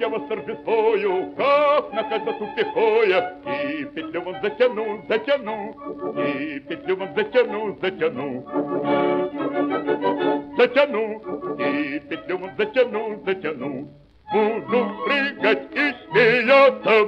я вас торжествую, как на кольцо пихоя, и петлю вам затяну, затяну, и петлю вам затяну, затяну. Затяну, и петлю вам затяну, затяну. Буду прыгать и смеяться,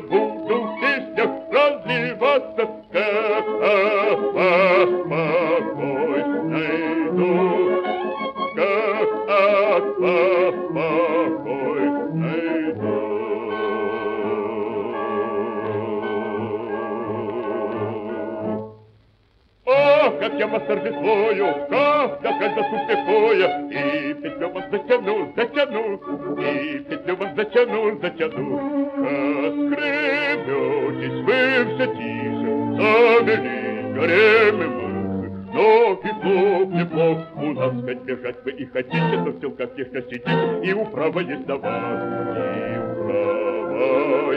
как я вас торжествую, как на кольцо пихоя, и петлю вас затяну, затяну, и петлю вас затяну, затяну. Скребетесь вы все тише, завели гаремы мыши, но петлов неплох, у нас хоть бежать вы и хотите, но все как тихо сидите, и управа есть на вас, и управа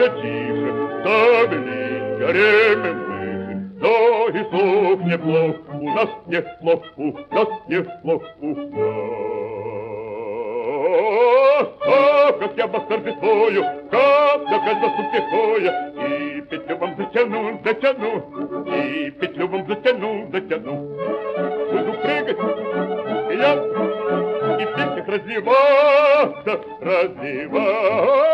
все тише, Табли, гаремы мыши, но и слух неплох, у нас неплох, у нас неплох, у нас. А, как я вас торжествую, как кольцо пихоя, и петлю вам затяну, затяну, и петлю вам затяну, затяну. Буду прыгать, и я развиваться, развиваться.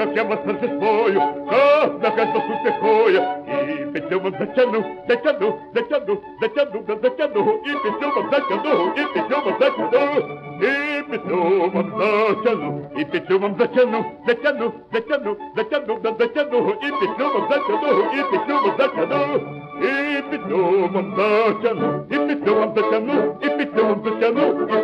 Как я вас торжествую, как на кольцо пихоя, и петлю вам затяну, затяну, затяну, затяну, да затяну, и петлю вам затяну, и петлю вам затяну, и петлю вам затяну, и петлю вам затяну, затяну, затяну, затяну, да затяну, и петлю вам затяну, и петлю вам затяну, и петлю вам затяну, и петлю вам затяну, и петлю вам затяну, и петлю затяну.